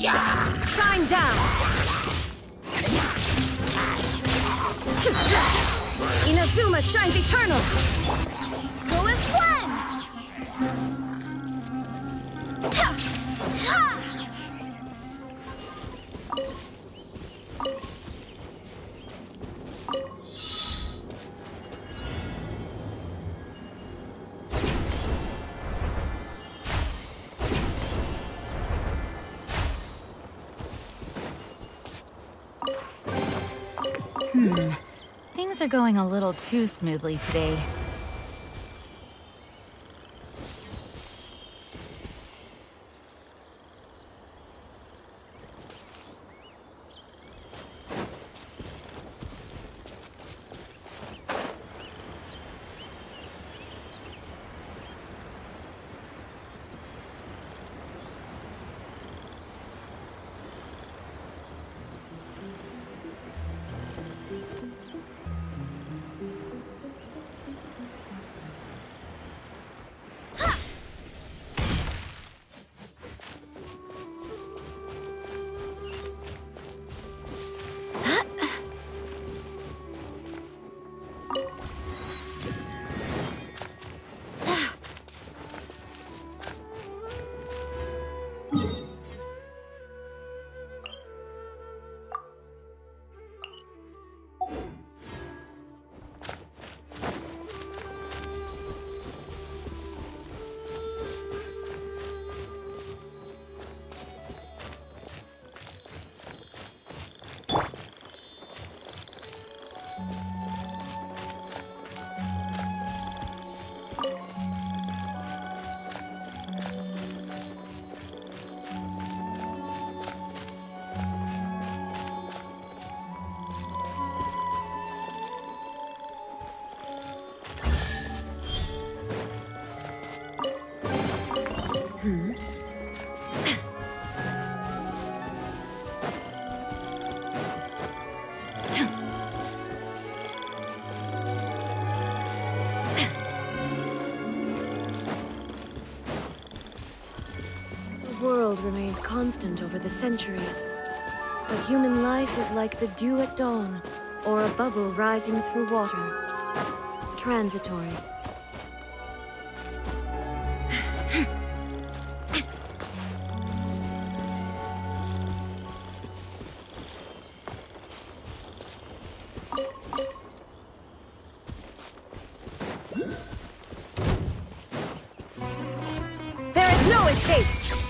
Shine down! Inazuma shines eternal! Go as one! Hmm. Things are going a little too smoothly today. Constant over the centuries. But human life is like the dew at dawn, or a bubble rising through water. Transitory. There is no escape!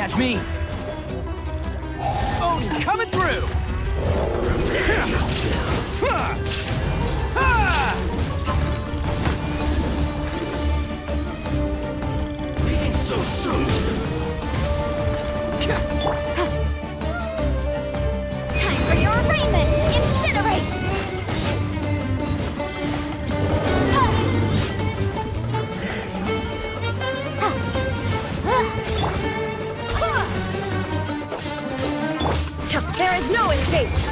Catch me. Oni coming through. Prepare yourself. So soon. Escape!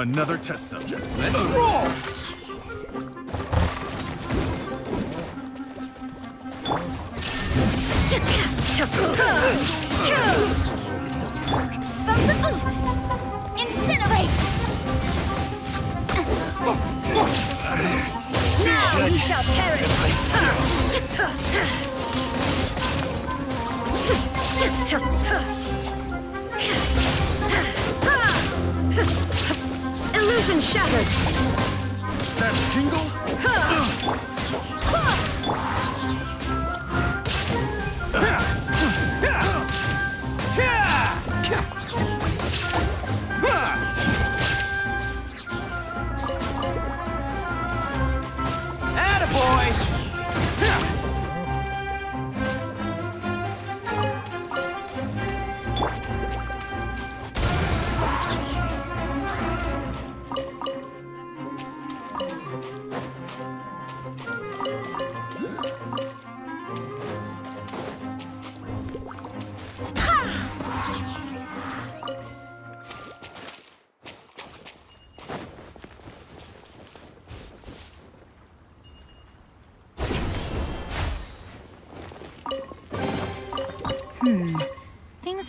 Another test subject. Let's roll! Incinerate! Now you shall perish! Illusion shattered! That tingle? Attaboy!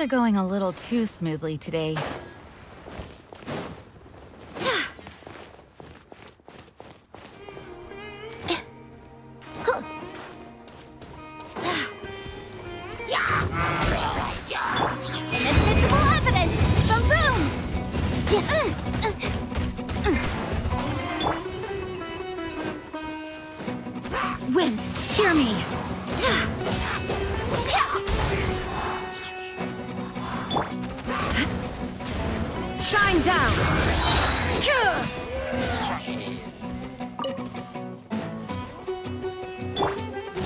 Things are going a little too smoothly today.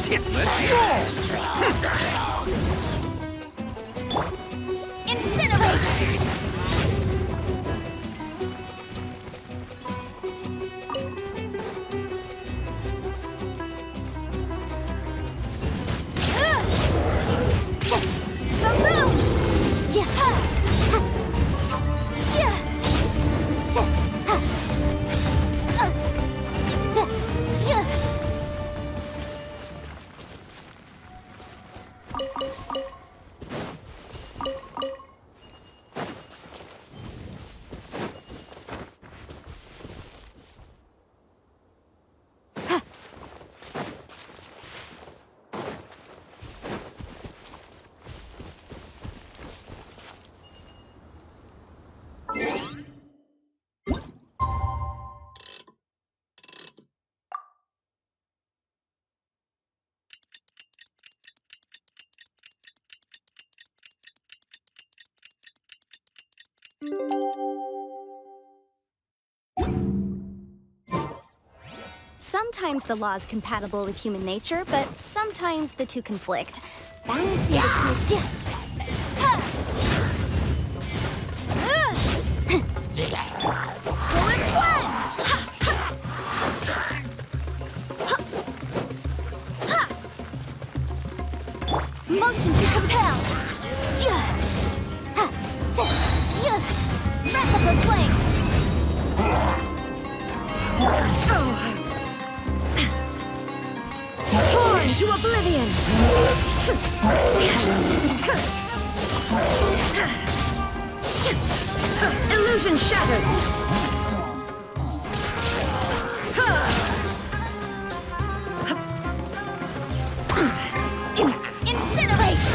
Let's roll! Incinerate! Sometimes the law is compatible with human nature, but sometimes the two conflict. Balancing the two. Illusion shattered! In incinerate!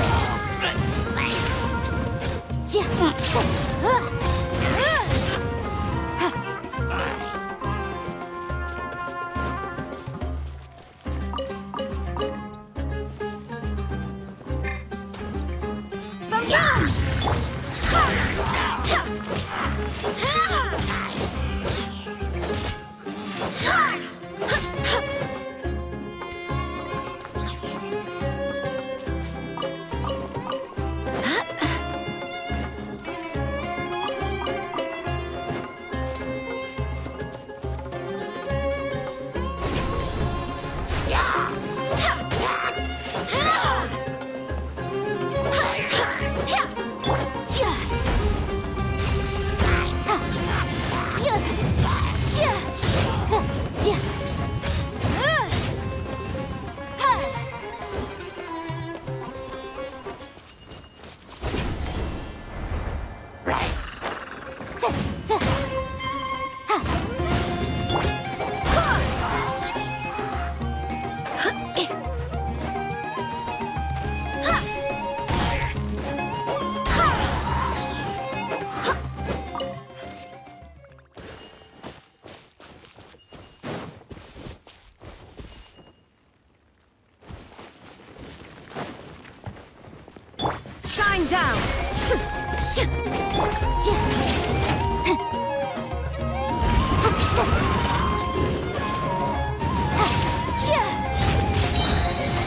Shine down!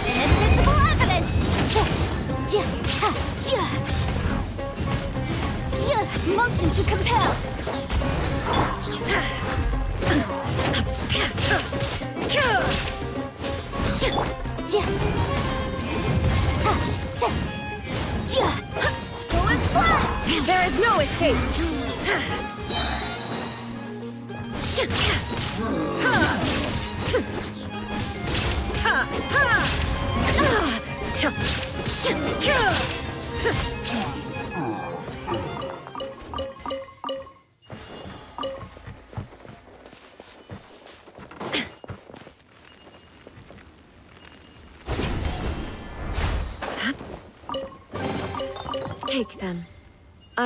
Inadmissible evidence! Motion to compel! Black! There is no escape! Take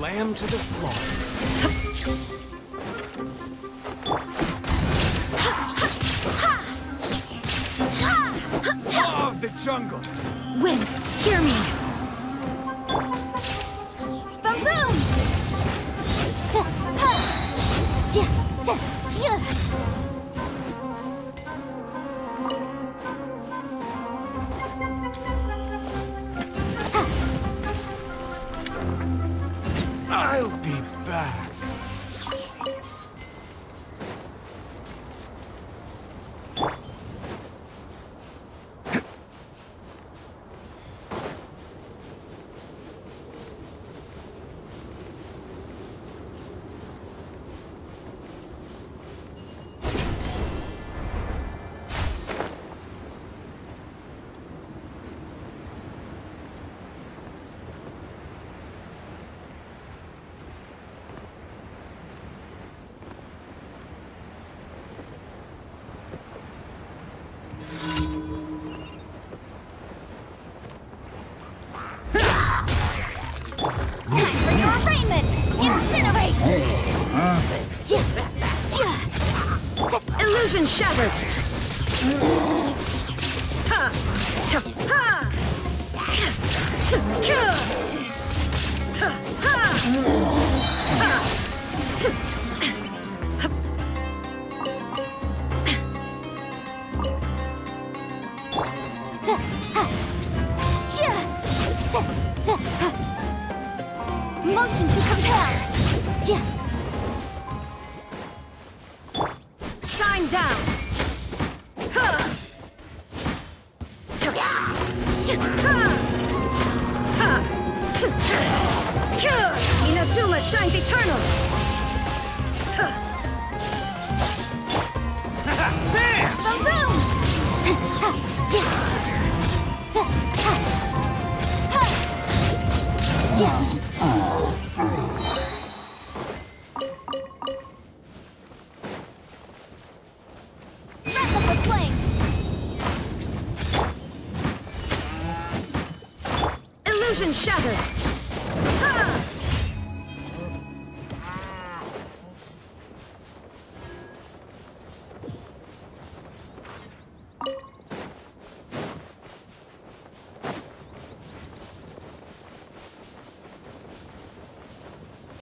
lamb to the slaughter. Law of the jungle! Wind, hear me! I'll be back. Shattered! Ha! Ha! Ha! Ha! Ha! Motion to compel. Yeah. 见。